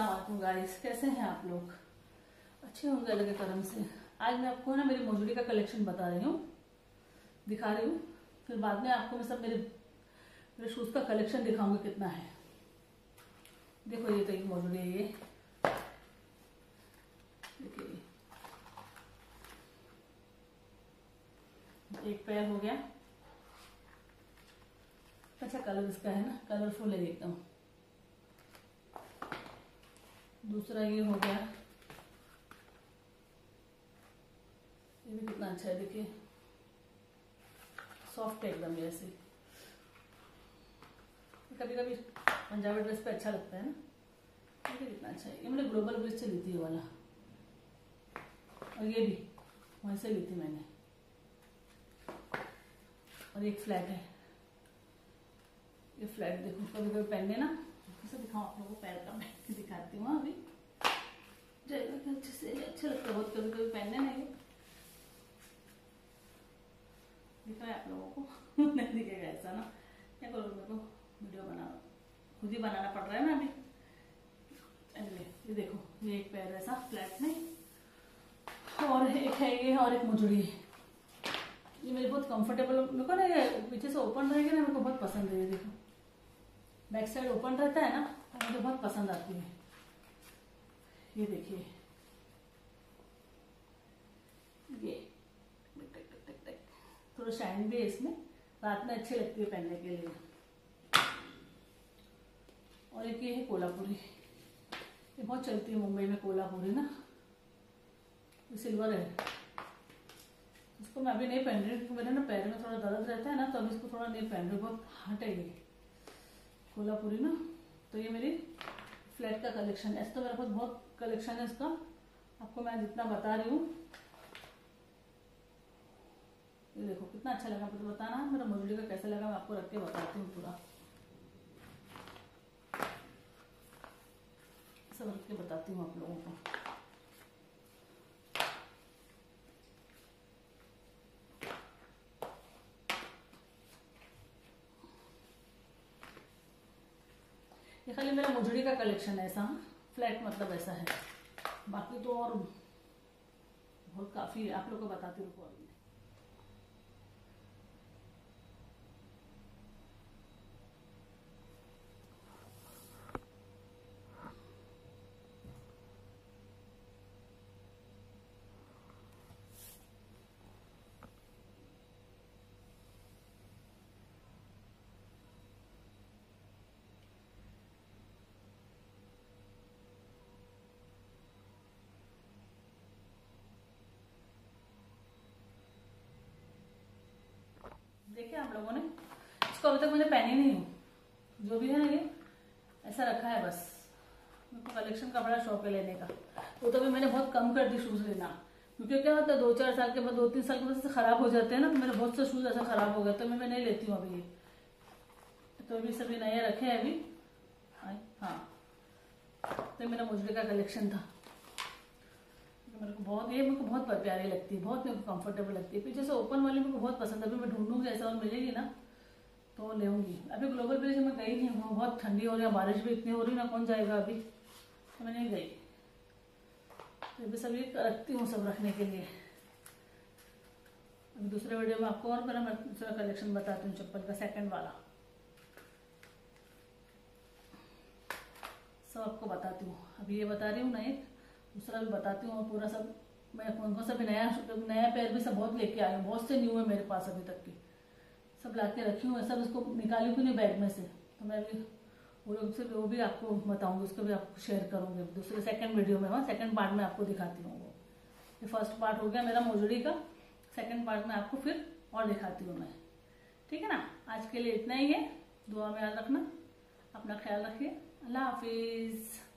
वालेकुम गाइस, कैसे हैं आप लोग? अच्छे होंगे अल्लाह के से। आज मैं आपको ना मेरी मौजूदी का कलेक्शन बता रही हूँ, दिखा रही हूँ। फिर बाद में आपको मैं सब मेरे मेरे शूज़ का कलेक्शन दिखाऊँगी कितना है। देखो ये तो एक मौजूदी है ये। देखिए एक पैर हो गया। अच्छा कलर इसका है ना? कलरफुल है एकदम। दूसरा ये हो गया। ये भी कितना अच्छा है, देखिए। सॉफ्ट है एकदम जैसे कभी कभी पंजाबी ड्रेस पे अच्छा लगता है ना? देखिए कितना अच्छा है। ये मैंने ग्लोबल ब्रिज से ली थी ये वाला। और ये भी, वहीं से ली थी मैंने। और एक फ्लैट है। ये फ्लैट देखो कभी कभी पहनने ना कैसे दिखाऊँ आप लोगों को, पैर का मैं दिखाती हूँ अभी। जाएगा अच्छे से अच्छा लगता है बहुत कभी कभी पहनने ना ये दिख रहा है आप लोगों को। नहीं दिखेगा ऐसा ना। क्या करो मेरे को वीडियो बनाना खुद ही बनाना पड़ रहा है ना अभी। अगले ये देखो, ये एक पैर ऐसा फ्लैट में। और एक है ये और एक मुजड़ी। ये मेरे बहुत कंफर्टेबल मेरे को ना ये पीछे से ओपन रहेगा ना, मेरे को बहुत पसंद है ये देखो। बैक साइड ओपन रहता है ना तो मुझे बहुत पसंद आती है। ये देखिए। ये। थोड़ा शाइन भी है इसमें। रात में अच्छी लगती है पहनने के लिए। और एक ये है कोलापुरी ये बहुत चलती है मुंबई में कोलापुरी ना। ये सिल्वर है। इसको मैं अभी नहीं पहन रही क्योंकि मेरे ना पैर में थोड़ा दर्द रहता है ना तो अभी इसको थोड़ा नहीं पहन रही बहुत हार्ट है ये कोलापुरी ना? तो ये मेरी फ्लैट का कलेक्शन है। ऐसे तो मेरे पास बहुत कलेक्शन है इसका। आपको मैं जितना बता रही हूँ। ये देखो, कितना अच्छा लगा मुझे बताना। मेरा मुरली का कैसा लगा मैं आपको रख के बताती हूँ पूरा। सब रख के बताती हूँ आप लोगों को। ये खाली मेरा मुजड़ी का कलेक्शन है ऐसा फ्लैट मतलब ऐसा है। बाकी तो और बहुत काफ़ी आप लोग को बताती हूँ देखिए आप लोगों ने, इसको अभी तक मैंने पहनी नहीं हूँ। जो भी है ना ये, ऐसा रखा है बस। मेरे को कलेक्शन का बड़ा शौक है लेने का। वो तो अभी मैंने बहुत कम कर दी शूज़ लेना। क्योंकि क्या होता है दो चार साल के बाद दो तीन साल के बाद ख़राब हो जाते हैं ना तो मेरे बहुत से शूज़ ऐसा ख़राब हो गए तो मैं मैं नहीं लेती हूँ अभी ये। तो अभी सभी नए रखे हैं अभी। हाँ। तो मेरा मुजरे का कलेक्शन था। मेरे को बहुत, ये मेरे को बहुत प्यारी लगती है, बहुत मेरे को कंफर्टेबल लगती है। फिर जैसे ओपन वाली मेरे को बहुत पसंद है, अभी मैं ढूंढूँगी ऐसा और मिलेगी ना तो लेऊँगी अभी ग्लोबल ब्रिज में गई नहीं हूँ, बहुत ठंडी हो रही है, बारिश भी इतनी हो रही ना कौन जाएगा अभी? तो मैं नहीं गई। तो अभी सभी रखती हूँ सब रखने के लिए। अभी दूसरे वीडियो में आपको और मेरा दूसरा कलेक्शन बताती हूँ, चप्पल का सेकंड वाला। सब आपको बताती हूँ। अभी ये बता रही हूँ ना एक दूसरा भी बताती हूँ, पूरा सब, मैं कौन कौन सा भी नया नया पैर भी सब बहुत लेके आई हूँ, बहुत से न्यू है मेरे पास अभी तक की। सब ला के रखी हूँ सब इसको निकाली नहीं बैग में से। तो मैं भी, वो लोग से वो भी आपको बताऊँगी, उसको भी आपको शेयर करूँगी। दूसरे सेकंड वीडियो में वहाँ सेकंड पार्ट में आपको दिखाती हूँ वो। ये फ़र्स्ट पार्ट हो गया मेरा मोजड़ी का सेकंड पार्ट में आपको फिर और दिखाती हूँ मैं। ठीक है ना? आज के लिए इतना ही है, दुआ में याद रखना, अपना ख्याल रखिए। अल्लाह हाफिज़।